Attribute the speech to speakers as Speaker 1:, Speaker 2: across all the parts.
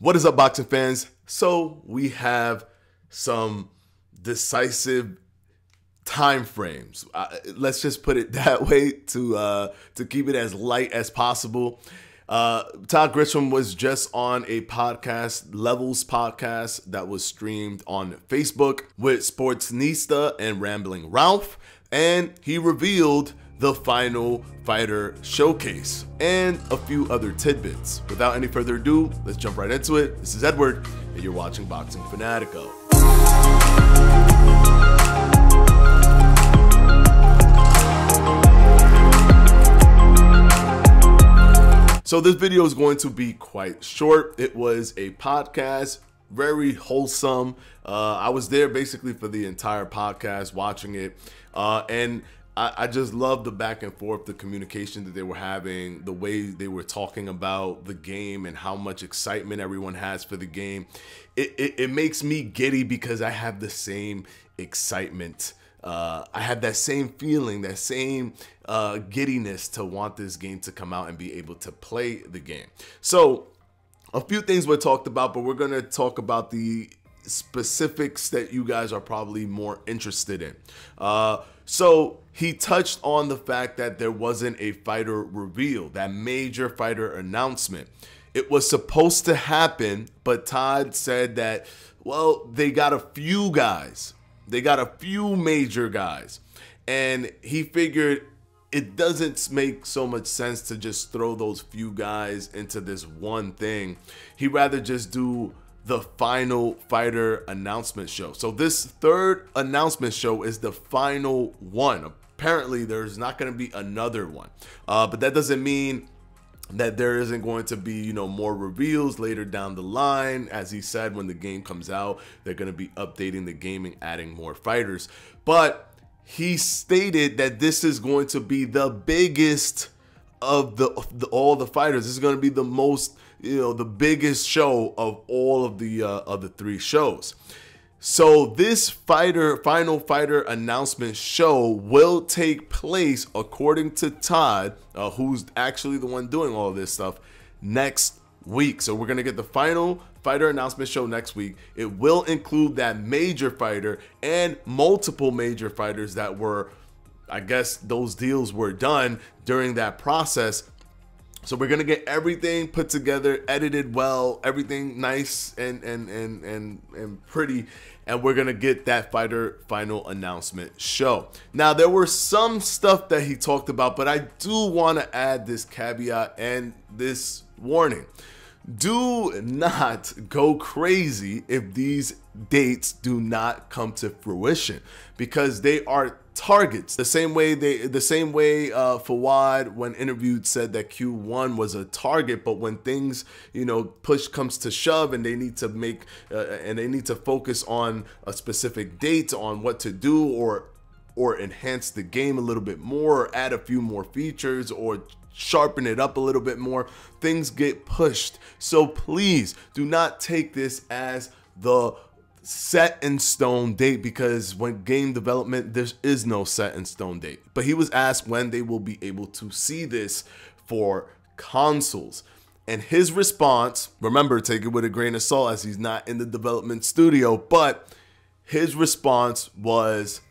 Speaker 1: What is up, boxing fans? So we have some decisive time frames. Uh, let's just put it that way to uh, to keep it as light as possible. Uh, Todd Grisham was just on a podcast, Levels podcast, that was streamed on Facebook with Sports Nista and Rambling Ralph, and he revealed the final fighter showcase and a few other tidbits. Without any further ado, let's jump right into it. This is Edward, and you're watching Boxing Fanatico. So this video is going to be quite short. It was a podcast, very wholesome. Uh, I was there basically for the entire podcast, watching it, uh, and I, I just love the back and forth, the communication that they were having, the way they were talking about the game and how much excitement everyone has for the game. It, it, it makes me giddy because I have the same excitement. Uh, I have that same feeling, that same uh, giddiness to want this game to come out and be able to play the game. So, a few things were talked about, but we're going to talk about the specifics that you guys are probably more interested in. Uh, so he touched on the fact that there wasn't a fighter reveal, that major fighter announcement. It was supposed to happen, but Todd said that, well, they got a few guys. They got a few major guys. And he figured it doesn't make so much sense to just throw those few guys into this one thing. He'd rather just do the final fighter announcement show. So this third announcement show is the final one. Apparently, there's not going to be another one, uh, but that doesn't mean that there isn't going to be you know more reveals later down the line as he said when the game comes out they're going to be updating the game and adding more fighters but he stated that this is going to be the biggest of the, of the all the fighters this is going to be the most you know the biggest show of all of the uh, of the three shows. So this fighter final fighter announcement show will take place according to Todd, uh, who's actually the one doing all this stuff next week. So we're gonna get the final fighter announcement show next week. It will include that major fighter and multiple major fighters that were, I guess, those deals were done during that process so we're gonna get everything put together, edited well, everything nice and and and and and pretty, and we're gonna get that fighter final announcement show. Now there were some stuff that he talked about, but I do want to add this caveat and this warning. Do not go crazy if these dates do not come to fruition because they are targets. The same way they, the same way uh, Fawad, when interviewed, said that Q1 was a target, but when things, you know, push comes to shove, and they need to make, uh, and they need to focus on a specific date on what to do, or or enhance the game a little bit more, or add a few more features, or sharpen it up a little bit more, things get pushed. So please do not take this as the set in stone date because when game development there is no set in stone date but he was asked when they will be able to see this for consoles and his response remember take it with a grain of salt as he's not in the development studio but his response was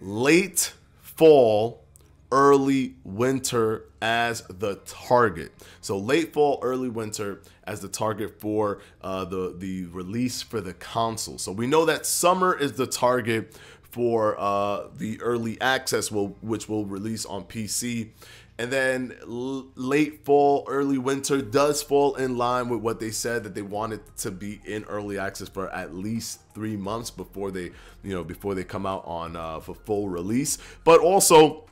Speaker 1: late fall early winter as the target. So late fall, early winter as the target for uh, the the release for the console. So we know that summer is the target for uh, the early access, will which will release on PC. And then late fall, early winter does fall in line with what they said that they wanted to be in early access for at least three months before they, you know, before they come out on uh, for full release. But also,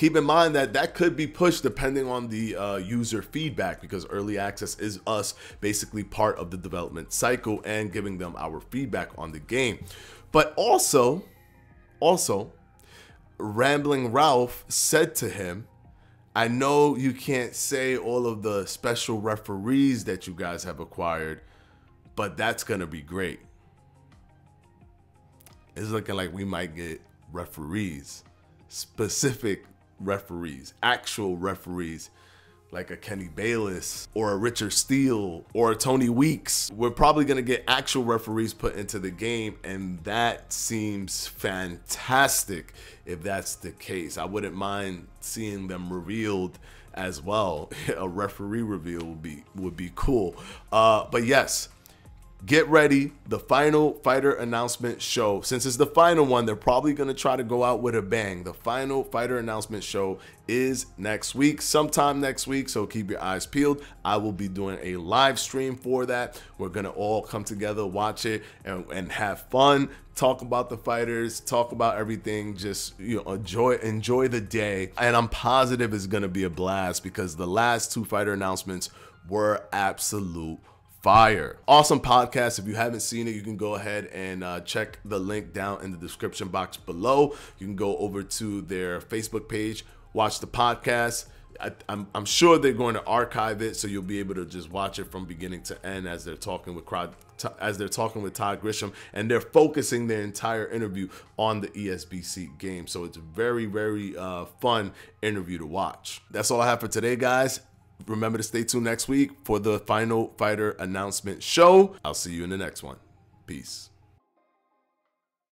Speaker 1: keep in mind that that could be pushed depending on the uh, user feedback because early access is us basically part of the development cycle and giving them our feedback on the game. But also, also, Rambling Ralph said to him, I know you can't say all of the special referees that you guys have acquired, but that's going to be great. It's looking like we might get referees, specific referees, actual referees like a Kenny Bayless or a Richard Steele or a Tony Weeks. We're probably going to get actual referees put into the game, and that seems fantastic if that's the case. I wouldn't mind seeing them revealed as well. a referee reveal would be would be cool. Uh, but yes, get ready. The final fighter announcement show. Since it's the final one, they're probably going to try to go out with a bang. The final fighter announcement show is next week, sometime next week. So keep your eyes peeled. I will be doing a live stream for that. We're going to all come together, watch it, and, and have fun. Talk about the fighters, talk about everything. Just you know, enjoy enjoy the day, and I'm positive it's gonna be a blast because the last two fighter announcements were absolute fire. Awesome podcast. If you haven't seen it, you can go ahead and uh, check the link down in the description box below. You can go over to their Facebook page, watch the podcast. I, am I'm sure they're going to archive it, so you'll be able to just watch it from beginning to end as they're talking with crowd, as they're talking with Todd Grisham, and they're focusing their entire interview on the ESBC game. So it's a very, very uh, fun interview to watch. That's all I have for today, guys. Remember to stay tuned next week for the final fighter announcement show. I'll see you in the next one. Peace.